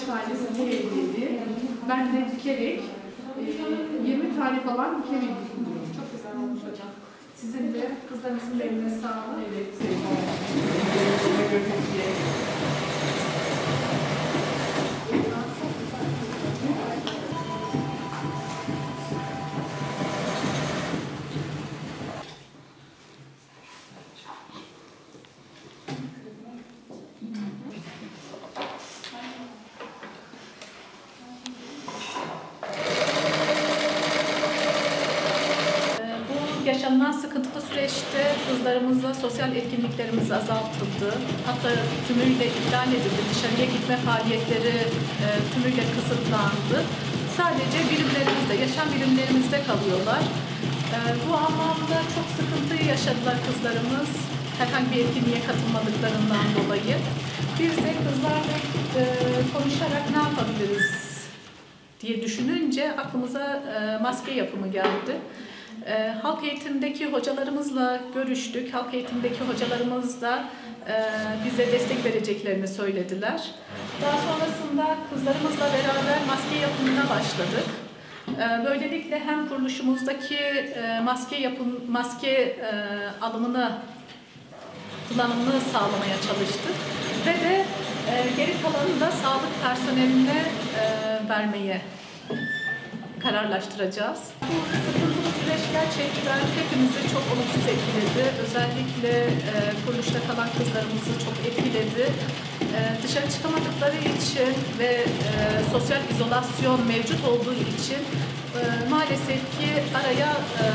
tane sıfır elliydi. Ben de dikerek e, 20 tane falan dikebildim. Çok güzel olmuş hocam. Sizin de kızlarınızın da eline sağlık. Evet, sevgiler. Yaşanılan sıkıntılı süreçte kızlarımızla sosyal etkinliklerimiz azaltıldı. Hatta tümüyle iptal edildi. Dışarıya gitme faaliyetleri e, tümüyle kısıtlandı. Sadece birimlerimizde, yaşam birimlerimizde kalıyorlar. E, Bu anlamda çok sıkıntı yaşadılar kızlarımız. Herhangi bir etkinliğe katılmadıklarından dolayı. Biz de kızlarla e, konuşarak ne yapabiliriz diye düşününce aklımıza e, maske yapımı geldi. E, halk eğitimdeki hocalarımızla görüştük. Halk eğitimdeki hocalarımız da e, bize destek vereceklerini söylediler. Daha sonrasında kızlarımızla beraber maske yapımına başladık. E, böylelikle hem kuruluşumuzdaki e, maske yapım maske e, alımını kullanımını sağlamaya çalıştık ve de e, geri kalanını da sağlık personeline e, vermeye kararlaştıracağız. Bu sıkıntılı süreç gerçekten hepimizi çok olumsuz etkiledi. Özellikle e, kuruluşta kalan kızlarımızı çok etkiledi. E, dışarı çıkamadıkları için ve e, sosyal izolasyon mevcut olduğu için e, maalesef ki araya e,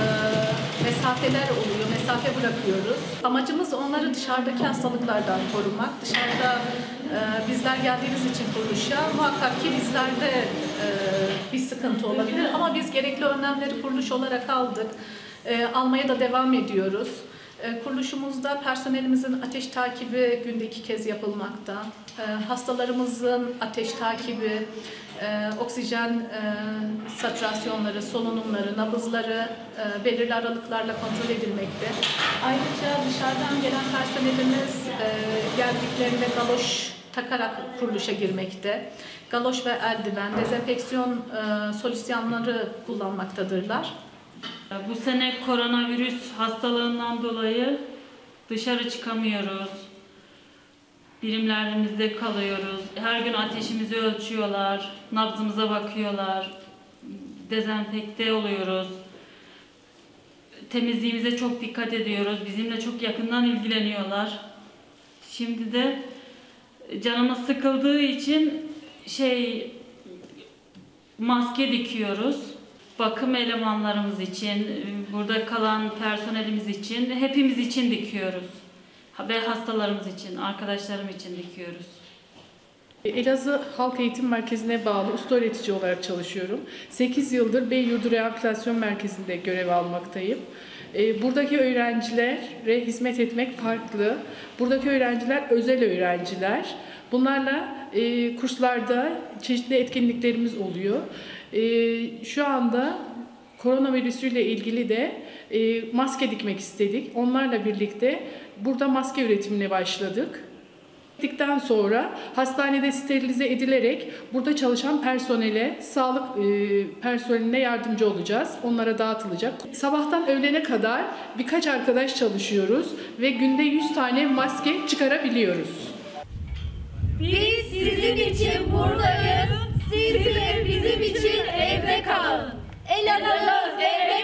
mesafeler oluyor, mesafe bırakıyoruz. Amacımız onları dışarıdaki hastalıklardan korumak. Dışarıda e, bizler geldiğimiz için kuruluşa muhakkak ki bizlerde e, bir sıkıntı olabilir ama biz gerekli önlemleri kuruluş olarak aldık. E, almaya da devam ediyoruz. E, Kuruluşumuzda personelimizin ateş takibi günde iki kez yapılmakta. E, Hastalarımızın ateş takibi, e, oksijen e, satürasyonları, solunumları, nabızları e, belirli aralıklarla kontrol edilmekte. Ayrıca dışarıdan gelen personelimiz geldiklerinde galoş takarak kuruluşa girmekte. Galoş ve eldiven, dezenfeksiyon e, solüsyanları kullanmaktadırlar. Bu sene koronavirüs hastalığından dolayı dışarı çıkamıyoruz. Birimlerimizde kalıyoruz. Her gün ateşimizi ölçüyorlar, nabzımıza bakıyorlar. Dezenfekte oluyoruz. Temizliğimize çok dikkat ediyoruz. Bizimle çok yakından ilgileniyorlar. Şimdi de canımız sıkıldığı için şey maske dikiyoruz. Bakım elemanlarımız için, burada kalan personelimiz için, hepimiz için dikiyoruz. Ve hastalarımız için, arkadaşlarım için dikiyoruz. Elazığ Halk Eğitim Merkezi'ne bağlı usta öğretici olarak çalışıyorum. 8 yıldır Beyyurdu Rehabilitasyon Merkezi'nde görev almaktayım. E, Buradaki öğrencilere hizmet etmek farklı. Buradaki öğrenciler özel öğrenciler. Bunlarla e, kurslarda çeşitli etkinliklerimiz oluyor. E, Şu anda koronavirüsüyle ilgili de e, maske dikmek istedik. Onlarla birlikte burada maske üretimine başladık. Bittikten sonra hastanede sterilize edilerek burada çalışan personele, sağlık e, personeline yardımcı olacağız. Onlara dağıtılacak. Sabahtan öğlene kadar birkaç arkadaş çalışıyoruz ve günde 100 tane maske çıkarabiliyoruz. Biz sizin için buradayız. Siz de bizim için evde kalın. Elazığ evde kal.